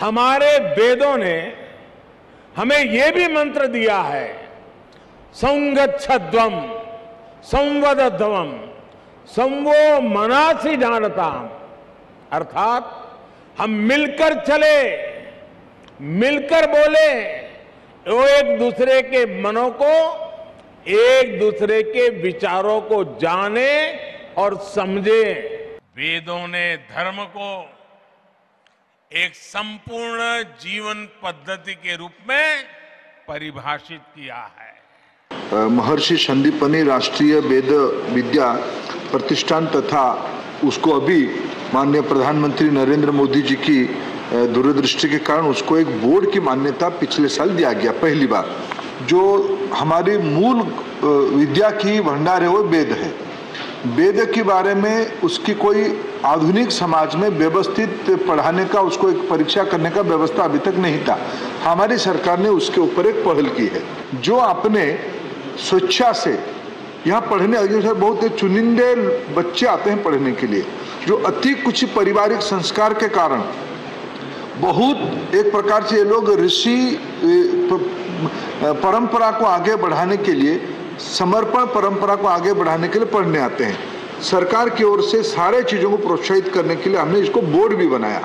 हमारे वेदों ने हमें यह भी मंत्र दिया है संगच्छध्वम संवदध्वम संवो मनासी जानता अर्थात हम मिलकर चले, मिलकर बोले, वो एक दूसरे के मनों को, एक दूसरे के विचारों को जाने और समझे। वेदों ने धर्म को एक संपूर्ण जीवन पद्धति के रूप में परिभाषित किया है। महर्षि संदीपनी राष्ट्रीय वेद विद्या प्रतिष्ठान तथा उसको अभी माननीय प्रधानमंत्री नरेंद्र मोदी जी की दूरदृष्टि के कारण उसको एक बोर्ड की मान्यता पिछले साल दिया गया, पहली बार। जो हमारी मूल विद्या की भंडार है वो वेद है। वेद के बारे में उसकी कोई आधुनिक समाज में व्यवस्थित पढ़ाने का, उसको एक परीक्षा करने का व्यवस्था अभी तक नहीं था। हमारी सरकार ने उसके ऊपर एक पहल की है। जो अपने स्वेच्छा से, यहाँ पढ़ने बहुत चुनिंदे बच्चे आते हैं पढ़ने के लिए, जो अति कुछ पारिवारिक संस्कार के कारण, बहुत एक प्रकार से ये लोग ऋषि परंपरा को आगे बढ़ाने के लिए समर्पण परंपरा को आगे बढ़ाने के लिए पढ़ने आते हैं। सरकार की ओर से सारे चीज़ों को प्रोत्साहित करने के लिए हमने इसको बोर्ड भी बनाया।